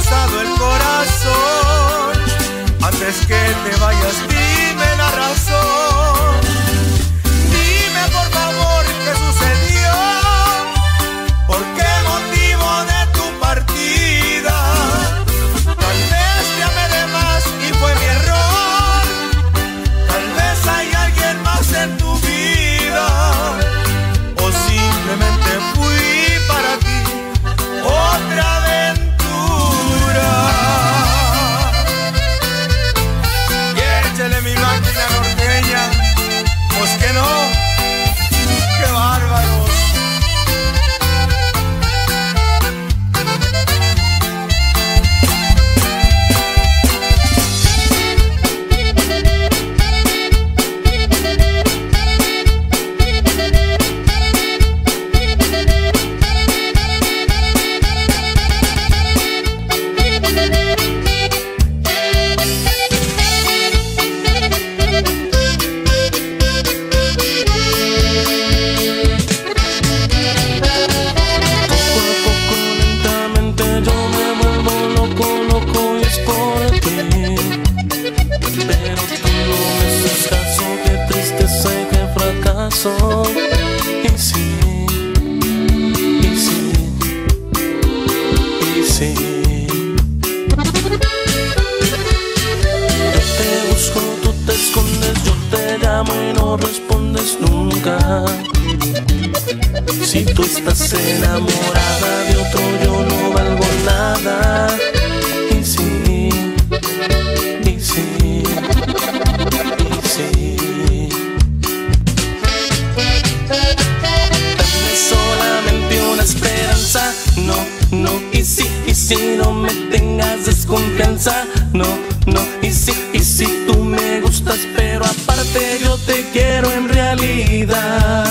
destrozado el corazón. Antes que te vayas, dime la razón. Pues que no, Yo te busco, tú te escondes, yo te llamo y no respondes nunca si tú estás enamorada de otro, yo no valgo nada. No, no, y sí, y si tú me gustas, pero aparte yo te quiero en realidad.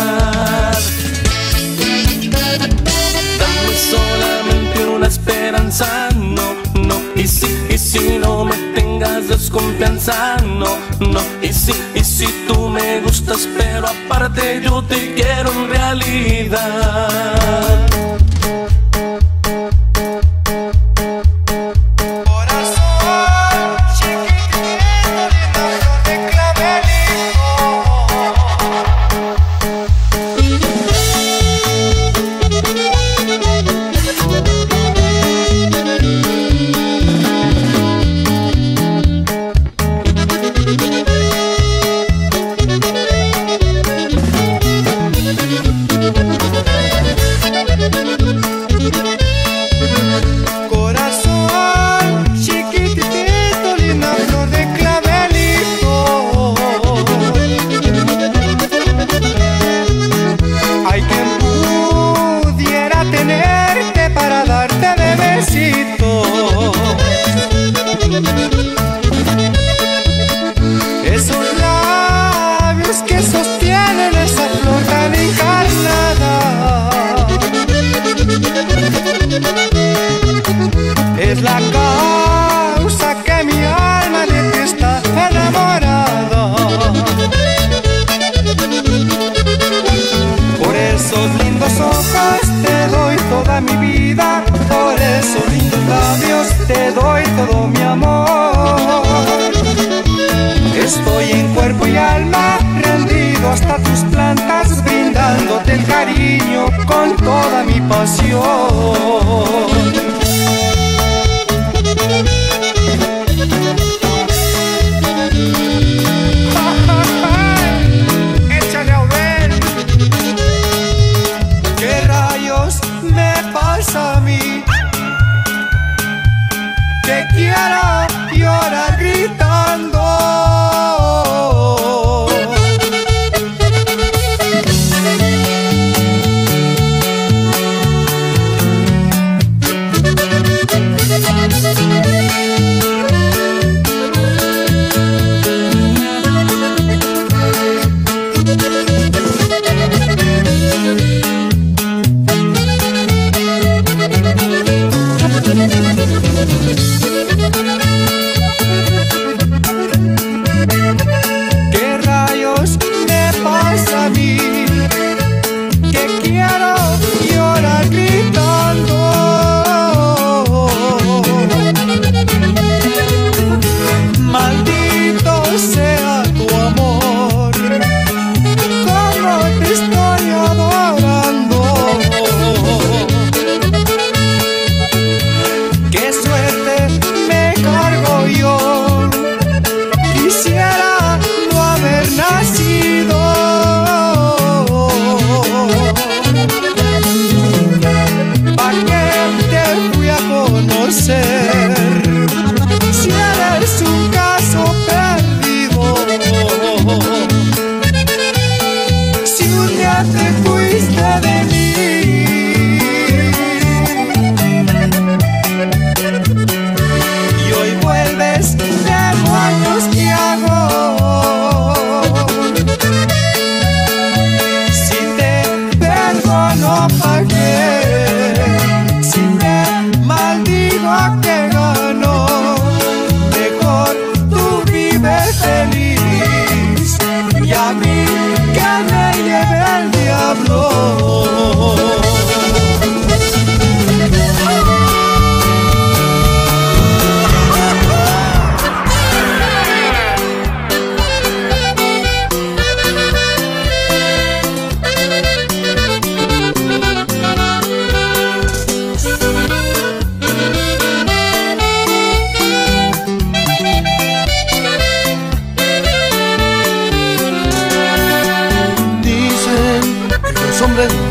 Dame solamente una esperanza, no, no, y si, y si no me tengas desconfianza, no, no, y si, y si tú me gustas, pero aparte yo te quiero en realidad. Thank you. hasta tus plantas brindándote el cariño con toda mi pasión.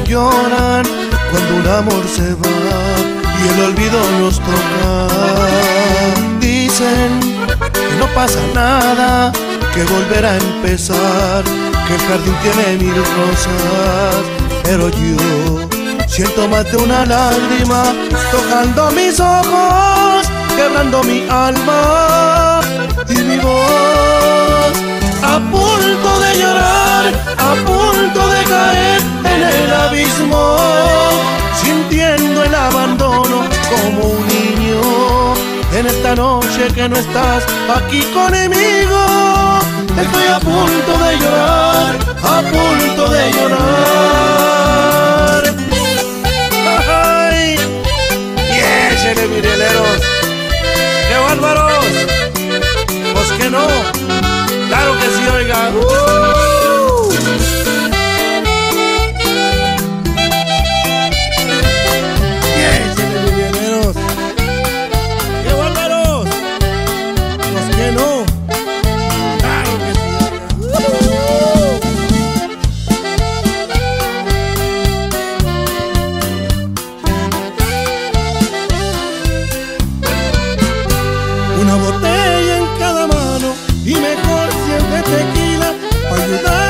Lloran cuando un amor se va y el olvido nos toca. Dicen que no pasa nada, que volverá a empezar, que el jardín tiene mil rosas, pero yo siento más de una lágrima tocando mis ojos, quebrando mi alma y mi voz a punto de llorar, a punto de caer en el abismo, sintiendo el abandono como un niño. En esta noche que no estás aquí conmigo, estoy a punto de llorar, a punto de llorar. ¡Ay! ¡Qué bárbaros! Pues que no. Here we go. Woo! de tequila para ayudar